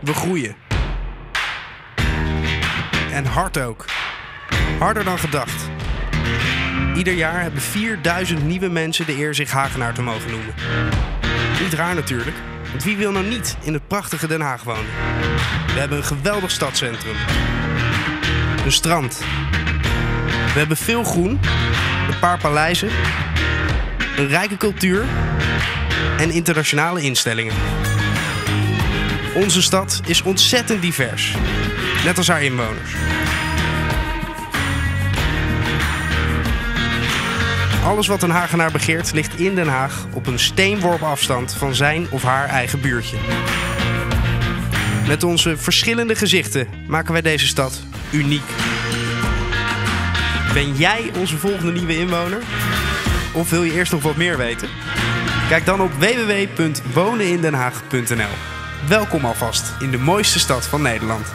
We groeien. En hard ook. Harder dan gedacht. Ieder jaar hebben 4000 nieuwe mensen de eer zich Hagenaar te mogen noemen. Niet raar natuurlijk, want wie wil nou niet in het prachtige Den Haag wonen? We hebben een geweldig stadscentrum. Een strand. We hebben veel groen, een paar paleizen, een rijke cultuur en internationale instellingen. Onze stad is ontzettend divers, net als haar inwoners. Alles wat een Hagenaar begeert ligt in Den Haag op een steenworp afstand van zijn of haar eigen buurtje. Met onze verschillende gezichten maken wij deze stad uniek. Ben jij onze volgende nieuwe inwoner? Of wil je eerst nog wat meer weten? Kijk dan op www.wonenindenhaag.nl. Welkom alvast in de mooiste stad van Nederland.